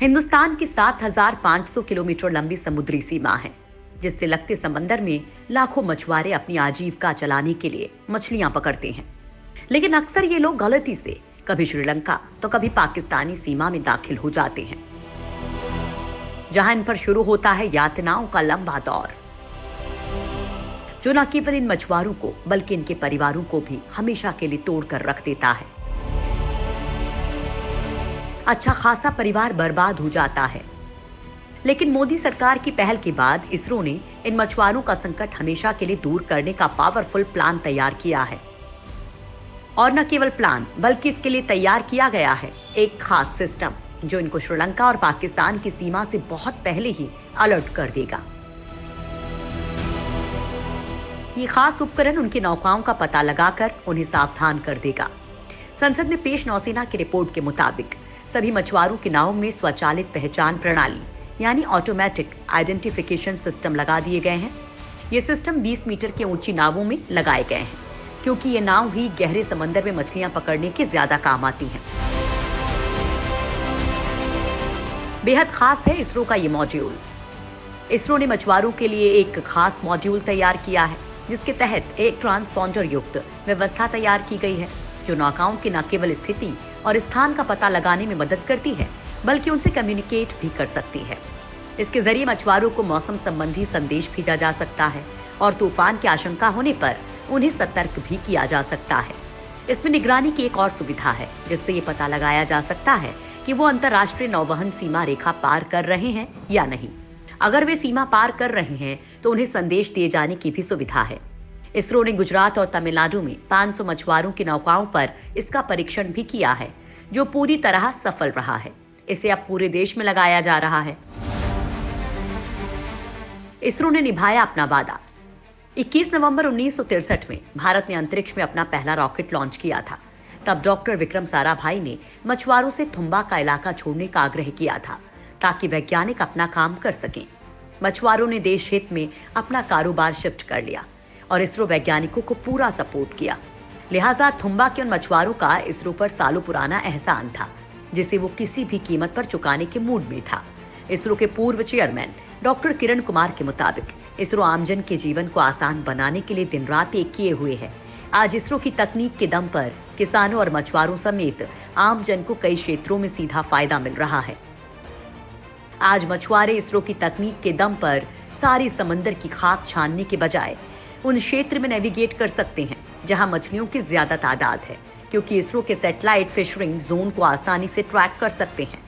हिंदुस्तान की 7,500 किलोमीटर लंबी समुद्री सीमा है जिससे लगते समंदर में लाखों मछुआरे अपनी आजीविका चलाने के लिए मछलियाँ पकड़ते हैं। लेकिन अक्सर ये लोग गलती से कभी श्रीलंका तो कभी पाकिस्तानी सीमा में दाखिल हो जाते हैं। जहाँ इन पर शुरू होता है यातनाओं का लंबा दौर। जो न केवल इन मछुआरों को बल्कि इनके परिवारों को भी हमेशा के लिए तोड़कर रख देता है। अच्छा खासा परिवार बर्बाद हो जाता है। लेकिन मोदी सरकार की पहल के बाद इसरो ने इन मछुआरों का संकट हमेशा के लिए दूर करने का पावरफुल प्लान तैयार किया है। और न केवल प्लान बल्कि इसके लिए तैयार किया गया है एक खास सिस्टम जो इनको श्रीलंका और पाकिस्तान की सीमा से बहुत पहले ही अलर्ट कर देगा। ये खास उपकरण उनकी नौकाओं का पता लगाकर उन्हें सावधान कर देगा। संसद में पेश नौसेना की रिपोर्ट के मुताबिक सभी मछुआरों की नावों में स्वचालित पहचान प्रणाली, यानी ऑटोमेटिक आइडेंटिफिकेशन सिस्टम लगा दिए गए हैं। ये सिस्टम 20 मीटर की ऊँची नावों में लगाए गए हैं, क्योंकि ये नाव ही गहरे समंदर में मछलियाँ पकड़ने के ज़्यादा काम आती हैं। बेहद खास है इसरो का ये मॉड्यूल इसरो ने मछुआरों के लिए एक खास मॉड्यूल तैयार किया है, जिसके तहत एक ट्रांसपॉन्डर युक्त व्यवस्था तैयार की गई है, जो नौकाओं की न केवल स्थिति और स्थान का पता लगाने में मदद करती है, बल्कि उनसे कम्युनिकेट भी कर सकती है। इसके ज़रिए मछुआरों को मौसम संबंधी संदेश भेजा जा सकता है और तूफ़ान की आशंका होने पर उन्हें सतर्क भी किया जा सकता है। इसमें निगरानी की एक और सुविधा है, जिससे ये पता लगाया जा सकता है कि वो अंतर्राष्ट्रीय नौवहन सीमा रेखा पार कर रहे हैं या नहीं। अगर वे सीमा पार कर रहे हैं तो उन्हें संदेश दिए जाने की भी सुविधा है। इसरो ने गुजरात और तमिलनाडु में 500 मछुआरों की नौकाओं पर इसका परीक्षण भी किया है, जो पूरी तरह सफल रहा है। इसे अब पूरे देश में लगाया जा रहा है। इसरो ने निभाया अपना वादा। 21 नवंबर उन्नीस में भारत ने अंतरिक्ष में अपना पहला रॉकेट लॉन्च किया था। तब डॉक्टर विक्रम साराभाई ने मछुआरों से थुम्बा का इलाका छोड़ने का आग्रह किया था, ताकि वैज्ञानिक अपना काम कर सकें। मछुआरों ने देश हित में अपना कारोबार शिफ्ट कर लिया। और इसरो वैज्ञानिकों को पूरा सपोर्ट किया। लिहाजा थुम्बा के उन मछुआरों का इसरो पर सालों पुराना एहसान था, जिसे वो किसी भी कीमत पर चुकाने के मूड में था। इसरो के पूर्व चेयरमैन, डॉक्टर किरण कुमार के मुताबिक, इसरो आमजन के जीवन को आसान बनाने के लिए दिन रात एक किए हुए है। आज इसरो की तकनीक के दम पर किसानों और मछुआरों समेत आम जन को कई क्षेत्रों में सीधा फ़ायदा मिल रहा है। आज मछुआरे इसरो की तकनीक के दम पर सारी समंदर की खाक छानने के बजाय उन क्षेत्र में नेविगेट कर सकते हैं, जहाँ मछलियों की ज़्यादा तादाद है, क्योंकि इसरो के सैटेलाइट फिशरिंग जोन को आसानी से ट्रैक कर सकते हैं।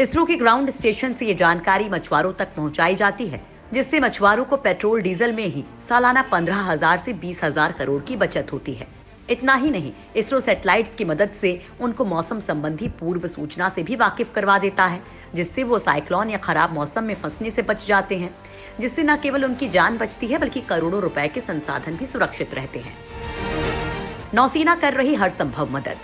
इसरो के ग्राउंड स्टेशन से ये जानकारी मछुआरों तक पहुंचाई जाती है, जिससे मछुआरों को पेट्रोल डीजल में ही सालाना पंद्रह हज़ार से बीस हज़ार करोड़ की बचत होती है। इतना ही नहीं, इसरो सैटेलाइट्स की मदद से उनको मौसम संबंधी पूर्व सूचना से भी वाकिफ करवा देता है, जिससे वो साइक्लोन या खराब मौसम में फंसने से बच जाते हैं। जिससे न केवल उनकी जान बचती है, बल्कि करोड़ों रुपए के संसाधन भी सुरक्षित रहते हैं। नौसेना कर रही हर संभव मदद।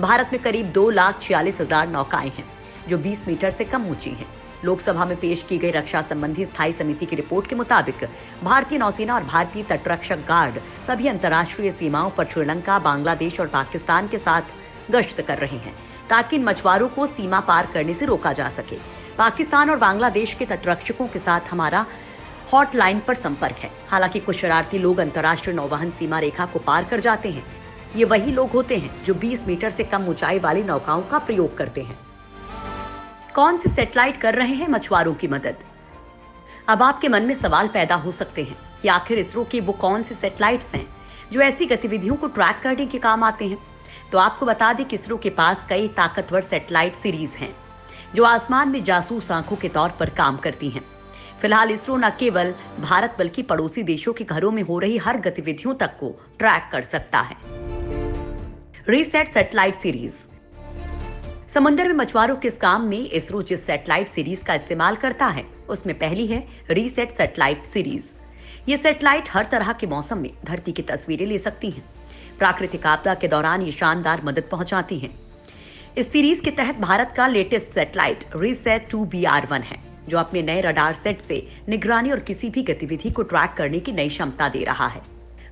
भारत में करीब दो लाख छियालीस हज़ार नौकाएँ हैं, जो 20 मीटर से कम ऊँची हैं। लोकसभा में पेश की गई रक्षा संबंधी स्थायी समिति की रिपोर्ट के मुताबिक, भारतीय नौसेना और भारतीय तटरक्षक गार्ड सभी अंतर्राष्ट्रीय सीमाओं पर श्रीलंका, बांग्लादेश और पाकिस्तान के साथ गश्त कर रहे हैं, ताकि इन मछुआरों को सीमा पार करने से रोका जा सके। पाकिस्तान और बांग्लादेश के तटरक्षकों के साथ हमारा हॉटलाइन पर संपर्क है। हालाँकि कुछ शरारती लोग अंतर्राष्ट्रीय नौवहन सीमा रेखा को पार कर जाते हैं। ये वही लोग होते हैं जो 20 मीटर से कम ऊंचाई वाली नौकाओं का प्रयोग करते हैं। कौन से सेटेलाइट कर रहे हैं मछुआरों की मदद? अब आपके मन में सवाल पैदा हो सकते हैं कि आखिर इसरो के वो कौन से सेटेलाइट्स हैं जो ऐसी गतिविधियों को ट्रैक करने के काम आते हैं? तो आपको बता दें कि इसरो के पास कई ताकतवर सेटेलाइट सीरीज़ हैं। जो आसमान में जासूस आँखों के तौर पर काम करती हैं। फ़िलहाल इसरो न केवल भारत, बल्कि पड़ोसी देशों के घरों में हो रही हर गतिविधियों तक को ट्रैक कर सकता है। रीसेट सेटेलाइट सीरीज़ समुद्र में मछुआरों के काम में इसरो जिस सेटेलाइट सीरीज़ का इस्तेमाल करता है, उसमें पहली है रीसेट सेटेलाइट सीरीज़ ये सेटेलाइट हर तरह के मौसम में धरती की तस्वीरें ले सकती हैं। प्राकृतिक आपदा के दौरान ये शानदार मदद पहुंचाती हैं। इस सीरीज़ के तहत भारत का latest satellite RISAT two B R one है, जो अपने नए रडार सेट से निगरानी और किसी भी गतिविधि को ट्रैक करने की नई क्षमता दे रहा है।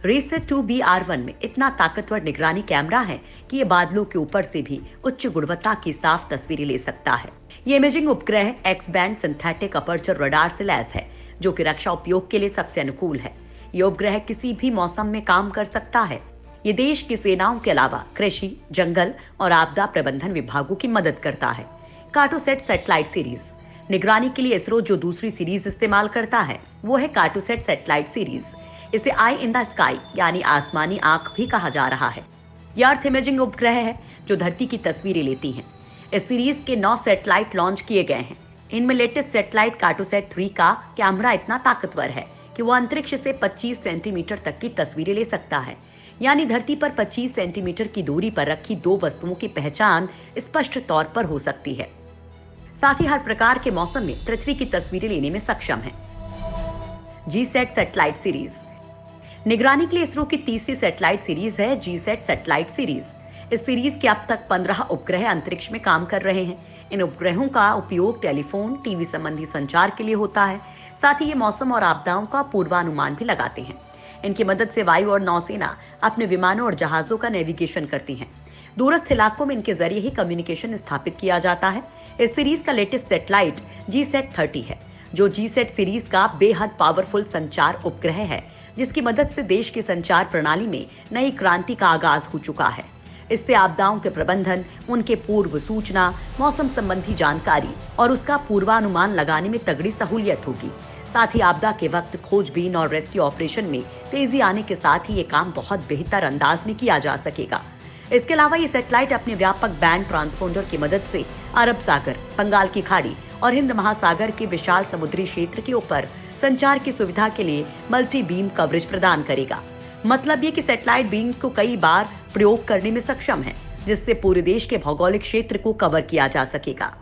RISAT two B R one में इतना ताकतवर निगरानी कैमरा है कि ये बादलों के ऊपर से भी उच्च गुणवत्ता की साफ़ तस्वीरें ले सकता है। ये इमेजिंग उपग्रह X band synthetic aperture radar से लैस है, जो कि रक्षा उपयोग के लिए सबसे अनुकूल है। ये उपग्रह किसी भी मौसम में काम कर सकता है ये देश की सेनाओं के अलावा कृषि, जंगल और आपदा प्रबंधन विभागों की मदद करता है। कार्टोसेट सेटेलाइट सीरीज़ निगरानी के लिए इसरो जो दूसरी सीरीज़ इस्तेमाल करता है, वो है कार्टोसेट सेटेलाइट सीरीज़ इसे आई इन द स्काई यानी आसमानी आँख भी कहा जा रहा है। यह अर्थ इमेजिंग उपग्रह है, जो धरती की तस्वीरें लेती हैं। इस सीरीज़ के नौ सेटेलाइट लॉन्च किए गए हैं। इनमें लेटेस्ट सेटेलाइट कार्टोसेट थ्री का कैमरा इतना ताकतवर है कि वो अंतरिक्ष से 25 सेंटीमीटर तक की तस्वीरें ले सकता है। यानी धरती पर 25 सेंटीमीटर की दूरी पर रखी दो वस्तुओं की पहचान स्पष्ट तौर पर हो सकती है। साथ ही हर प्रकार के मौसम में पृथ्वी की तस्वीरें लेने में सक्षम है। जी सेट सेटेलाइट सीरीज़ निगरानी के लिए इसरो की तीसरी सेटेलाइट सीरीज़ है जी सेट सेटेलाइट सीरीज़ इस सीरीज़ के अब तक पंद्रह उपग्रह अंतरिक्ष में काम कर रहे हैं। इन उपग्रहों का उपयोग टेलीफोन, टीवी संबंधी संचार के लिए होता है। साथ ही ये मौसम और आपदाओं का पूर्वानुमान भी लगाते हैं। इनकी मदद से वायु और नौसेना अपने विमानों और जहाजों का नेविगेशन करती हैं। दूरस्थ इलाकों में इनके ज़रिए ही कम्युनिकेशन स्थापित किया जाता है। इस सीरीज़ का लेटेस्ट सेटेलाइट जी सेट थर्टी है, जो जी सेट सीरीज़ का बेहद पावरफुल संचार उपग्रह है, जिसकी मदद से देश की संचार प्रणाली में नई क्रांति का आगाज़ हो चुका है। इससे आपदाओं के प्रबंधन, उनके पूर्व सूचना, मौसम संबंधी जानकारी और उसका पूर्वानुमान लगाने में तगड़ी सहूलियत होगी। साथ ही आपदा के वक्त खोजबीन और रेस्क्यू ऑपरेशन में तेज़ी आने के साथ ही ये काम बहुत बेहतर अंदाज में किया जा सकेगा। इसके अलावा ये सेटेलाइट अपने व्यापक बैंड ट्रांसपोंडर की मदद से अरब सागर, बंगाल की खाड़ी और हिंद महासागर के विशाल समुद्री क्षेत्र के ऊपर संचार की सुविधा के लिए मल्टी बीम कवरेज प्रदान करेगा। मतलब ये कि सेटेलाइट बीम्स को कई बार प्रयोग करने में सक्षम है, जिससे पूरे देश के भौगोलिक क्षेत्र को कवर किया जा सकेगा।